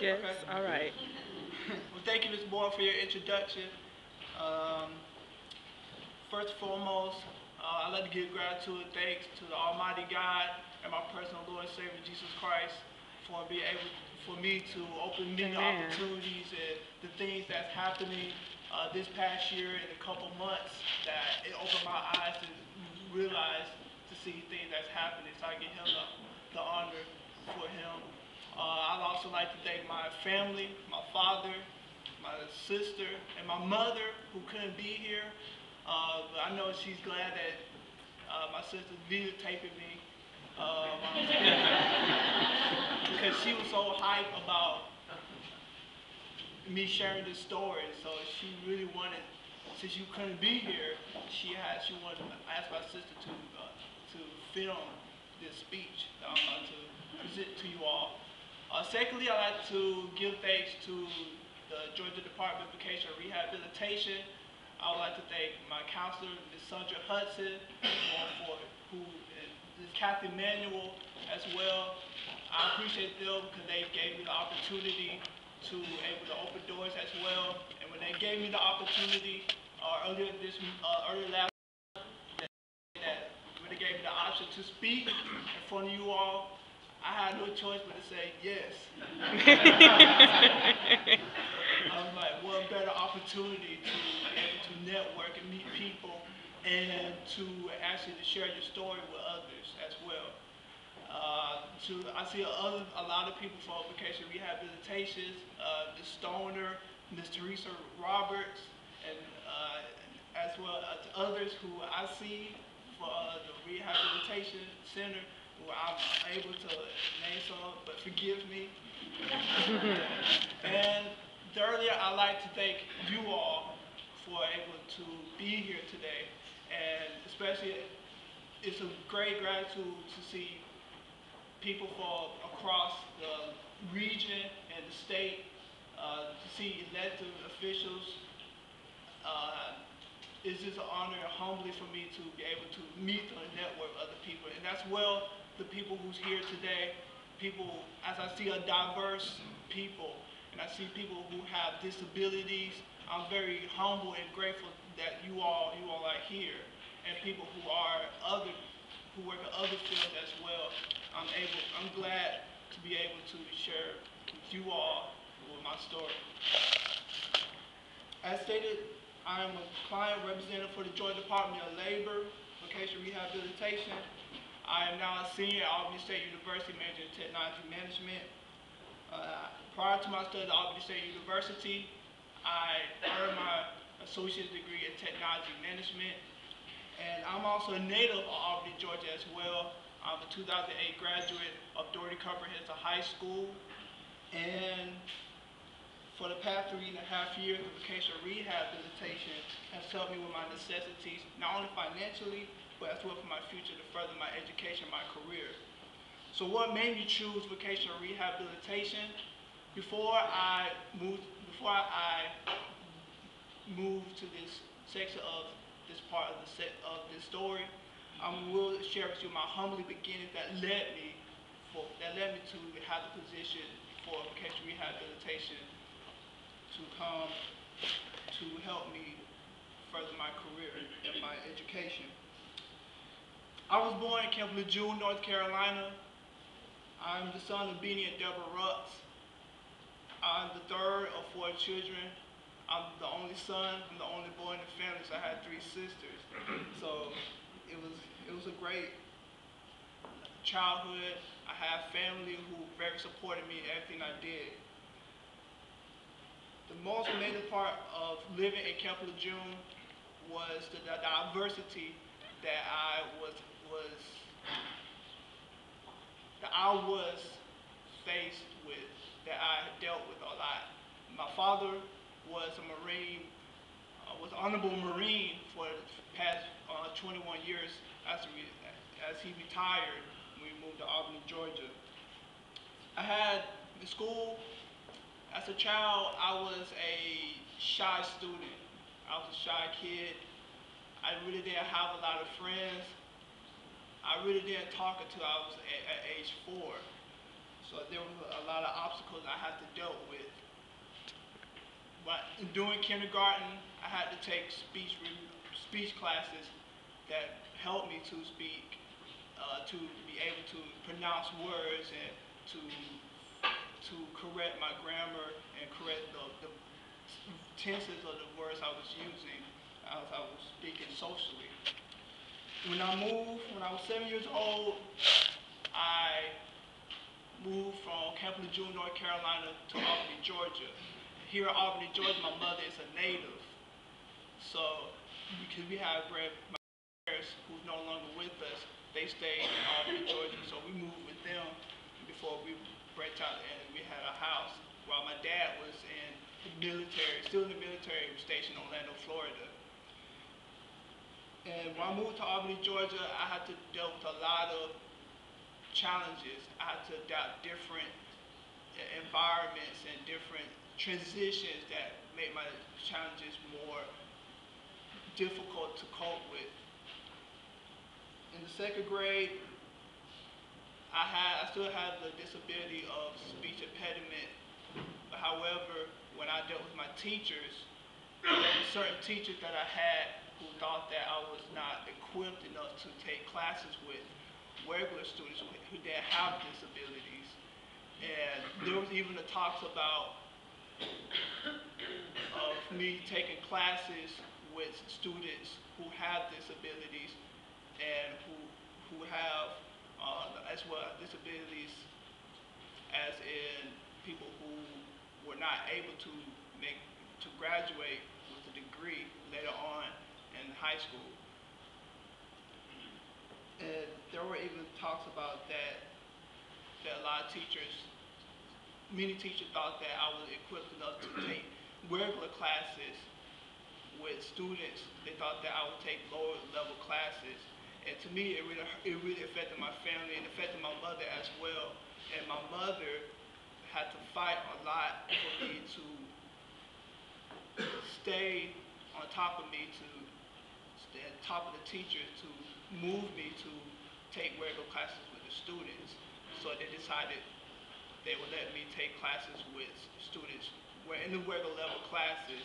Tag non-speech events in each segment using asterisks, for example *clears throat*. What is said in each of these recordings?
Yes, Okay. all right. *laughs* Well, thank you, Ms. Moore, for your introduction. Um, first and foremost, uh, I'd like to give gratitude and thanks to the Almighty God and my personal Lord and Savior Jesus Christ for being able for me to open many Amen. opportunities and the things that's happening uh, this past year and a couple months that it opened my eyes to realize to see things that's happening. So I give him the, the honor for him. Uh, I'd also like to thank my family, my father, my sister, and my mother who couldn't be here. Uh, but I know she's glad that uh, my sister's videotaping me. Um, *laughs* because she was so hyped about me sharing this story. So she really wanted, since you couldn't be here, she had she wanted to ask my sister to uh, to film this speech that I'm about to present to you all. Uh, secondly, I'd like to give thanks to the Georgia Department of Education and Rehabilitation. I would like to thank my counselor, Ms. Sandra Hudson, for, who is Kathy Manuel as well. I appreciate them because they gave me the opportunity to able to open doors as well. And when they gave me the opportunity uh, earlier this uh, earlier last that, that when they gave me the option to speak in front of you all, I had no choice but to say yes. *laughs* I was like, what better opportunity to to network and meet people and to actually to share your story with others as well. Uh, to, I see other, a lot of people from vocation rehabilitation, uh, the Stoner, Ms. Teresa Roberts, and uh, as well as others who I see for uh, the rehabilitation center, who I'm able to name some, but forgive me. *laughs* and thirdly, I'd like to thank you all for able to be here today, and especially it's a great gratitude to see people from across the region and the state, uh, to see elected officials. Uh, it's just an honor and humbly for me to be able to meet and network other people. And that's well the people who's here today, people, as I see a diverse people, and I see people who have disabilities, I'm very humble and grateful that you all, you all are here. And people who are other, who work in other fields as well. I'm able, I'm glad to be able to share with you all with my story. As stated, I am a client representative for the Georgia Department of Labor, Vocational Rehabilitation. I am now a senior at Albany State University majoring in technology management. Uh, prior to my study at Albany State University, I earned my associate's degree in technology management. And I'm also a native of Albany, Georgia as well. I'm a 2008 graduate of Dougherty Comprehensive High School. And for the past three and a half years, the vocational rehabilitation has helped me with my necessities, not only financially, but as well for my future to further my education, my career. So what made me choose vocational rehabilitation? Before I moved, before I moved to this section of this part of the set of this story, I will share with you my humbly beginnings that led me for that led me to have the position for vocational rehabilitation to come to help me further my career and my education. I was born in Camp Lejeune, North Carolina. I'm the son of Beanie and Deborah Rucks. I'm the third of four children. I'm the only son. I'm the only boy in the family, so I had three sisters. *clears throat* So it was it was a great childhood. I have family who very supported me in everything I did. The most amazing part of living in Camp Lejeune was the, the diversity that I was was that I was faced with, that I dealt with a lot. My father was a Marine, uh, was honorable Marine for the past uh, 21 years as, we, as he retired when we moved to Albany, Georgia. I had in school, as a child, I was a shy student. I was a shy kid. I really didn't have a lot of friends. I really didn't talk until I was at, at age four. So there was a lot of obstacles I had to deal with. But during kindergarten, I had to take speech speech classes that helped me to speak, uh, to be able to pronounce words and to to correct my grammar and correct the, the tenses of the words I was using as I was speaking socially. When I moved, when I was seven years old, I moved from Camp Lejeune, North Carolina to Albany, Georgia. Here in Albany, Georgia, my mother is a native. So, because we have my parents who's no longer with us, they stayed in Albany, Georgia. So we moved with them before we branched out and we had a house. While my dad was in the military, still in the military, stationed in Orlando, Florida. And when I moved to Albany, Georgia, I had to deal with a lot of challenges. I had to adapt different e- environments and different transitions that made my challenges more difficult to cope with. In the second grade, I had I still had the disability of speech impediment. However, when I dealt with my teachers, there were certain teachers that I had who thought that I was not equipped enough to take classes with regular students who, didn't have disabilities. And there was even the talks about of me taking classes with students who have disabilities and who who have uh, as well disabilities as in people who were not able to make to graduate with a degree later on in high school. And there were even talks about that that a lot of teachers, many teachers thought that I was equipped enough to *clears throat* take regular classes with students. They thought that I would take lower level classes. And to me, it really, it really affected my family and affected my mother as well. And my mother had to fight a lot for me to stay on top of me, to on top of the teachers, to move me to take regular classes with the students. So they decided they would let me take classes with students where in the regular level classes,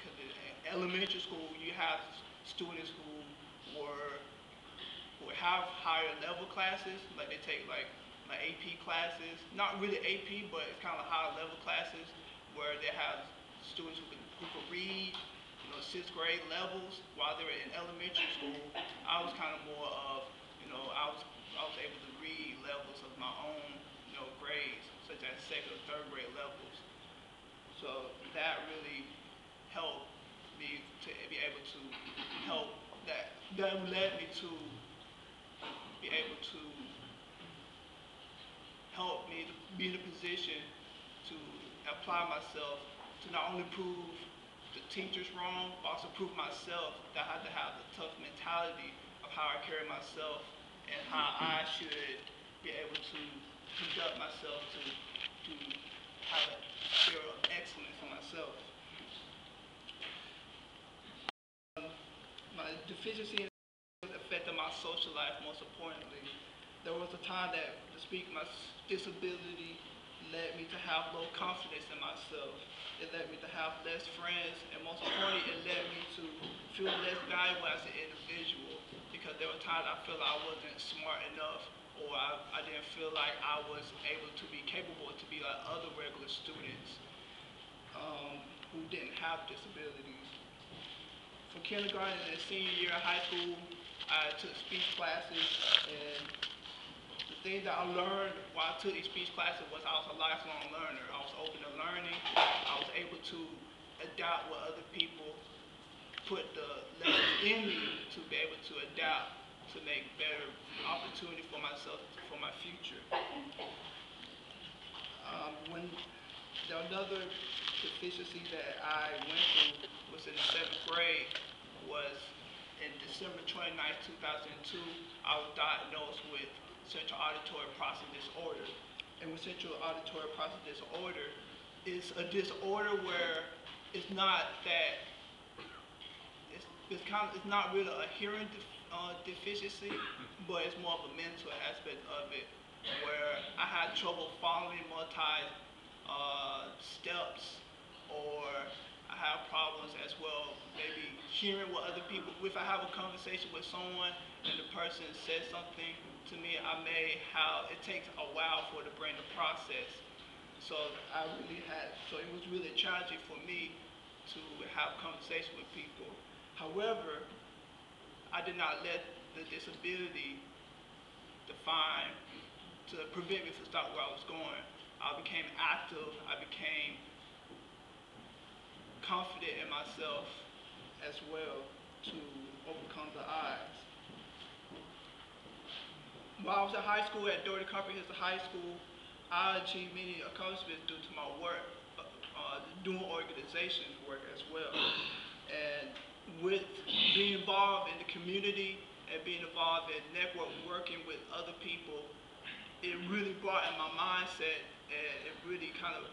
because in elementary school you have students who were who have higher level classes, like they take like like AP classes, not really AP, but it's kind of higher level classes where they have students who can who can read, sixth grade levels while they were in elementary school. I was kind of more of, you know, I was I was able to read levels of my own, you know, grades, such as second or third grade levels. So that really helped me to be able to help that that led me to be able to help me to be in a position to apply myself to not only prove the teachers wrong, but also prove myself that I had to have the tough mentality of how I carry myself and how I should be able to conduct myself to to have a fear of excellence in myself. Um, My deficiency affected my social life most importantly. There was a time that, to speak, my disability led me to have low confidence in myself. It led me to have less friends, and most importantly, it led me to feel less valuable as an individual because there were times I felt I wasn't smart enough or I, I didn't feel like I was able to be capable to be like other regular students um, who didn't have disabilities. For kindergarten and senior year of high school, I took speech classes, and the thing that I learned while I took these speech classes was I was a lifelong learner. I was open to learning. I was able to adapt what other people put the lessons in me to be able to adapt to make better opportunity for myself for my future. Um, when the another deficiency that I went through was in the seventh grade was in December 29, 2002, I was diagnosed with central auditory processing disorder. And with central auditory processing disorder, it's a disorder where it's not that it's, it's kind of, it's not really a hearing def, uh, deficiency, but it's more of a mental aspect of it, where I had trouble following multi uh, steps, or I have problems as well, maybe hearing what other people. If I have a conversation with someone and the person says something to me, I may how It takes a while for the brain to process. So I really had. So it was really challenging for me to have conversation with people. However, I did not let the disability define to prevent me from stop where I was going. I became active. I became confident in myself as well to overcome the odds. While I was in high school at Dougherty Comprehensive High School, I achieved many accomplishments due to my work, uh, uh, doing organization work as well. And with being involved in the community and being involved in network working with other people, it really brought in my mindset and it really kind of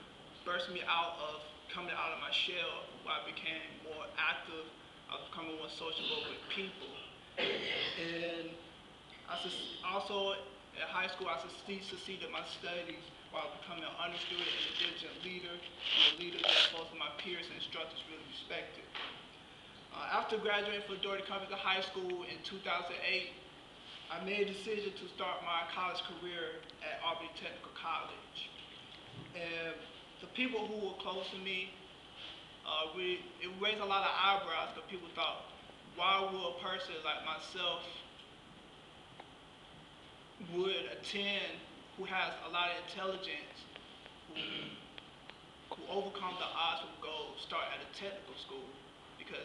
burst me out of coming out of my shell where I became more active. I was becoming more sociable with people. And I also at high school I succeed, succeeded my studies while becoming an student and a diligent leader and a leader that both of my peers and instructors really respected. Uh, after graduating from Dougherty Comprehensive High School in 2008, I made a decision to start my college career at Albany Technical College. The people who were close to me, uh, we, it raised a lot of eyebrows because people thought, why would a person like myself would attend who has a lot of intelligence, who, who overcome the odds would go start at a technical school? Because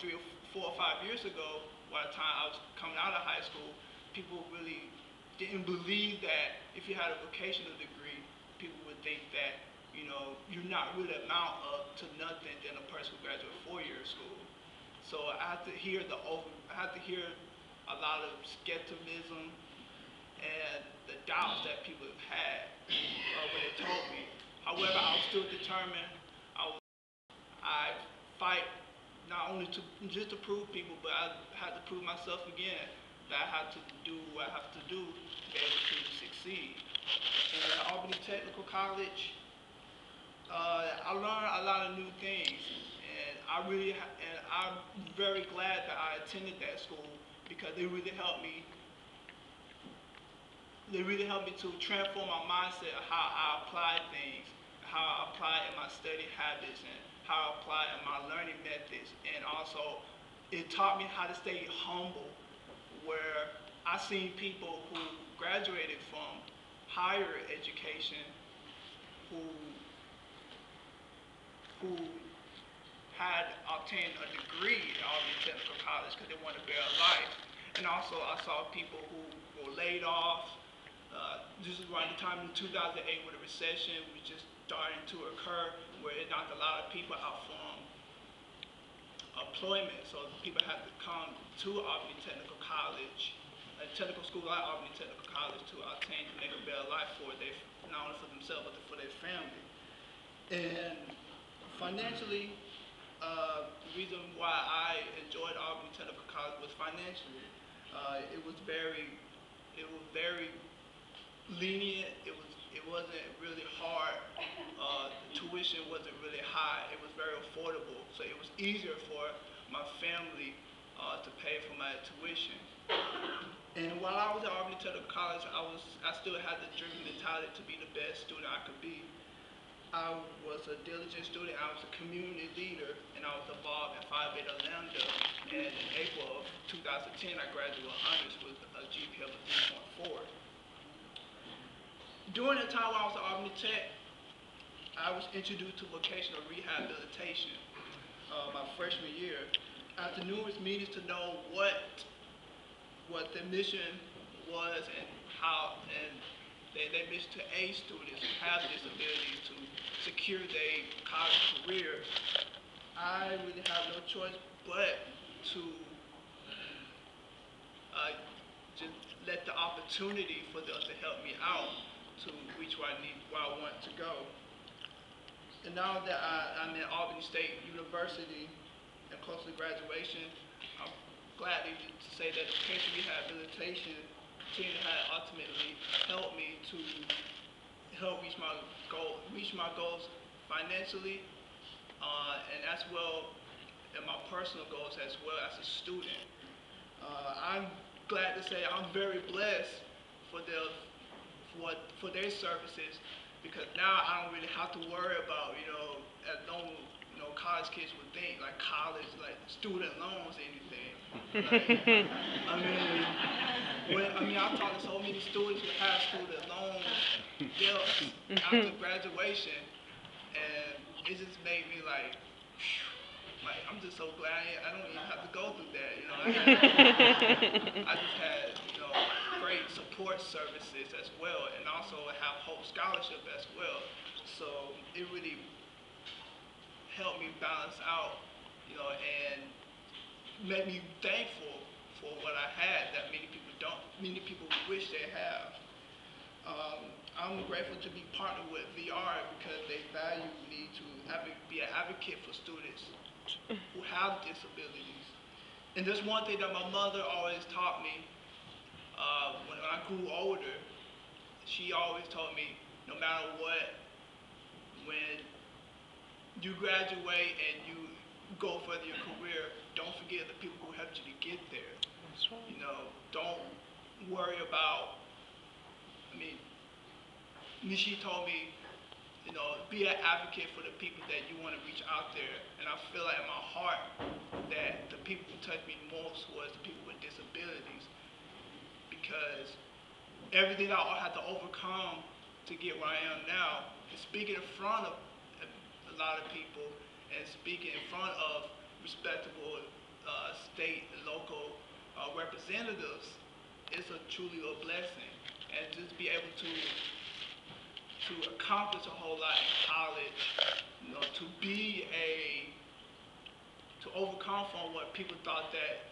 three or four or five years ago, by the time I was coming out of high school, people really didn't believe that if you had a vocational degree, people would think that, you know, you're not really amount up to nothing than a person who graduated four-year school. So I had to hear the over, I had to hear a lot of skepticism and the doubts that people have had uh, when they told me. However, I was still determined. I was, I fight not only to just to prove people, but I had to prove myself again that I have to do what I have to do to be able to succeed. And at Albany Technical College, uh, I learned a lot of new things, and I really and I'm very glad that I attended that school because they really helped me. They really helped me to transform my mindset of how I apply things, how I apply in my study habits, and how I apply in my learning methods, and also it taught me how to stay humble where I seen people who graduated from higher education who who had obtained a degree at Albany Technical College because they wanted a better life. And also I saw people who were laid off. Uh, this is around the time in 2008 when the recession was just starting to occur where it knocked a lot of people out from employment, so people had to come to Albany Technical College, a technical school like Albany Technical College to obtain to make a better life for their, not only for themselves, but for their family. And financially, uh, the reason why I enjoyed Albany Technical College was financially. Uh, it was very, it was very lenient. It was, it wasn't really hard. Uh, the tuition wasn't really high. It was very affordable, so it was easier for my family uh, to pay for my tuition. And while I was at Albany Technical College, I was, I still had the dream mentality to be the best student I could be. I was a diligent student. I was a community leader, and I was involved in Phi Beta Lambda. And in April of 2010, I graduated honors with a GPA of 3.4. During the time I was at Albany Tech, I was introduced to vocational rehabilitation uh, my freshman year. After numerous meetings to know what what the mission was and how and they, they to aid students who have disabilities to secure their college career, I really have no choice but to uh, just let the opportunity for them to help me out to reach where I need, where I want to go. And now that I, I'm at Albany State University and close to graduation, I'm glad to to say that the education rehabilitation to have ultimately help me to help reach my goal, reach my goals financially, uh, and as well in my personal goals as well as a student. Uh, I'm glad to say I'm very blessed for their for for their services because now I don't really have to worry about you know as normal you know college kids would think like college like student loans or anything. Like, *laughs* I mean, when, I mean I've talked to so many students who have student loans debts after *laughs* graduation, and it just made me like. Like I'm just so glad I don't even have to go through that, you know. I, I just had, you know, great support services as well, and also have Hope Scholarship as well. So it really helped me balance out, you know, and made me thankful for what I had that many people don't, many people wish they have. Um, I'm grateful to be partnered with VR because they value me to be an advocate for students who have disabilities. And there's one thing that my mother always taught me uh, when I grew older. She always told me, no matter what, when you graduate and you go further your career, don't forget the people who helped you to get there. That's right. You know, don't worry about. I mean, Nishi told me, you know, be an advocate for the people that you want to reach out there. And I feel like in my heart that the people who touched me most was the people with disabilities. Because everything I had to overcome to get where I am now is speaking in front of a, lot of people and speaking in front of respectable uh, state and local uh, representatives is a truly a blessing. And just be able to to accomplish a whole lot in college, you know, to be a, to overcome from what people thought that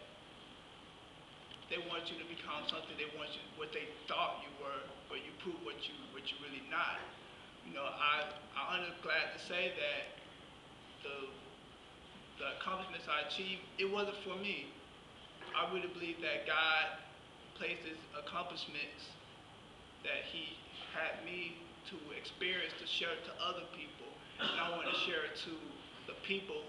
they want you to become something they want you, what they thought you were, but you prove what you, what you're really not. You know, I, I'm glad to say that the, the accomplishments I achieved, it wasn't for me. I really believe that God placed his accomplishments that he had me to experience to share to other people. And I want to share it to the people,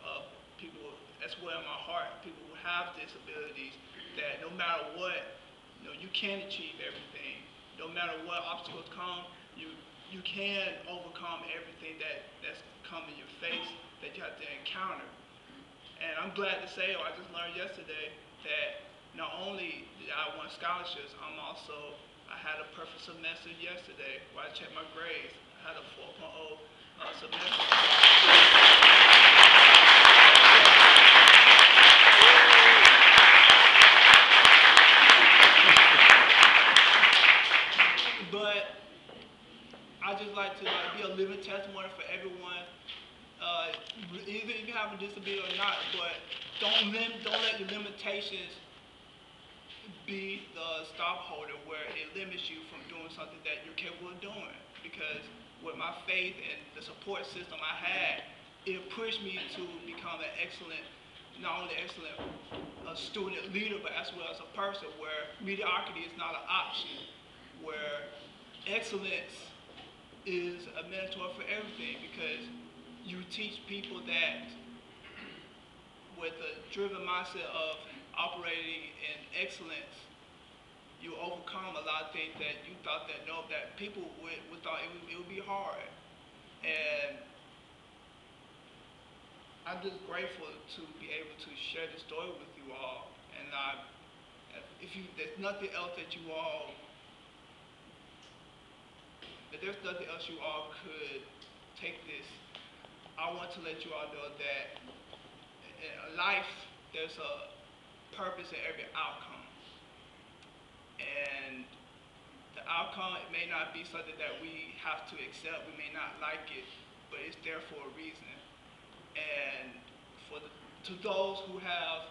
uh, people as well in my heart, people who have disabilities, that no matter what, you know, you can achieve everything. No matter what obstacles come, you you can overcome everything that, that's come in your face that you have to encounter. And I'm glad to say, I just learned yesterday, that not only did I won scholarships, I'm also, I had a perfect semester yesterday where I checked my grades. I had a 4.0 uh, semester. But I just like to like, be a living testimony for everyone uh, either if you have a disability or not, but don't lim- don't let your limitations be the stop holder where it limits you from doing something that you're capable of doing. Because with my faith and the support system I had, it pushed me to become an excellent, not only excellent uh, student leader, but as well as a person where mediocrity is not an option, where excellence is a mentor for everything because you teach people that with a driven mindset of operating in excellence, you overcome a lot of things that you thought that no, that people would, would thought it would, it would be hard. And I'm just grateful to be able to share this story with you all. And I, if you, there's nothing else that you all, if there's nothing else you all could take this I want to let you all know that in life, there's a purpose in every outcome. And the outcome it may not be something that we have to accept. We may not like it, but it's there for a reason. And for the, to those who have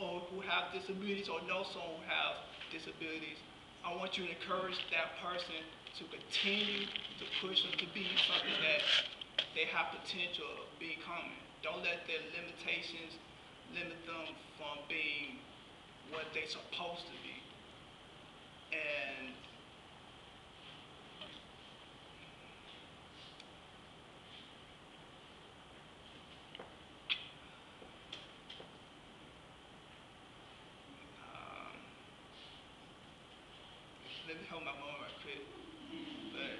or who have disabilities or know someone who have disabilities, I want you to encourage that person to continue to push them to be something that they have potential of becoming. Don't let their limitations limit them from being what they're supposed to be. and um, let me hold my moment right quick. But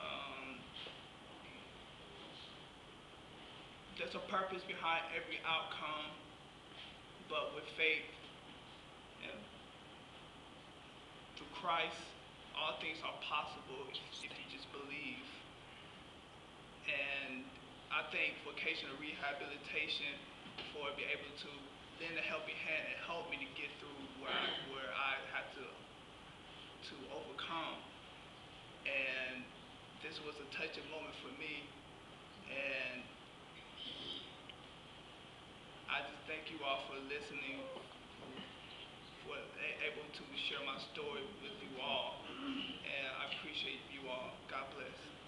um, there's a purpose behind every outcome, but with faith and through Christ, all things are possible if, you just believe. And I think vocational rehabilitation for be able to lend a helping hand and help me to get through where I, where I had to to overcome. And this was a touching moment for me. And I just thank you all for listening, for able to share my story with you all. And I appreciate you all. God bless.